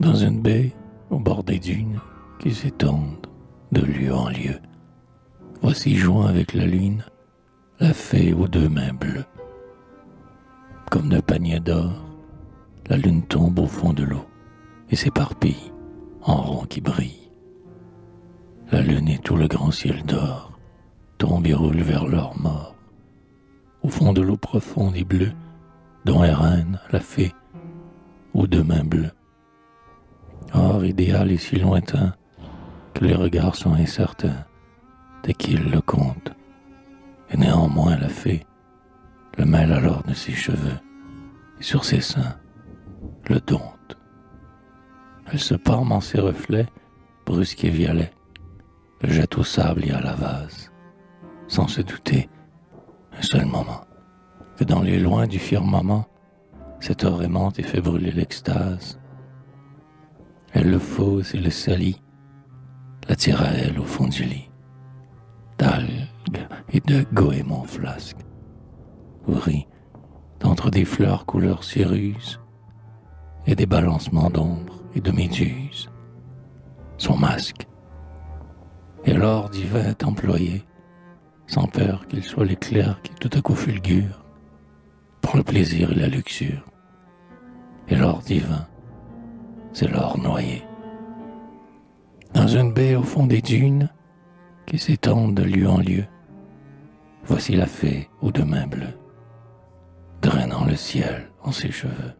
dans une baie au bord des dunes qui s'étendent de lieu en lieu. Voici joint avec la lune la fée aux deux mains bleues. Comme de paniers d'or, la lune tombe au fond de l'eau et s'éparpille en ronds qui brillent. La lune et tout le grand ciel d'or tombent et roulent vers leur mort. Au fond de l'eau profonde et bleue, dont reine la fée aux deux mains bleues. Or, idéal et si lointain que les regards sont incertains dès qu'ils le comptent. Et néanmoins la fée le mêle alors de ses cheveux et sur ses seins le dompte. Elle se parme en ses reflets brusques et violets, le jette au sable et à la vase, sans se douter un seul moment que dans les loins du firmament, cette or aimante et fait brûler l'extase. Elle le fausse et le salit, la tire à elle au fond du lit, d'algues et de goémons flasques, ouvrit d'entre des fleurs couleur céruse et des balancements d'ombre et de méduses, son masque. Et l'or divin est employé, sans peur qu'il soit l'éclair qui tout à coup fulgure, pour le plaisir et la luxure. Et l'or divin, c'est l'or noyé. Dans une baie au fond des dunes, qui s'étendent de lieu en lieu, voici la fée aux deux mains bleues, drainant le ciel en ses cheveux.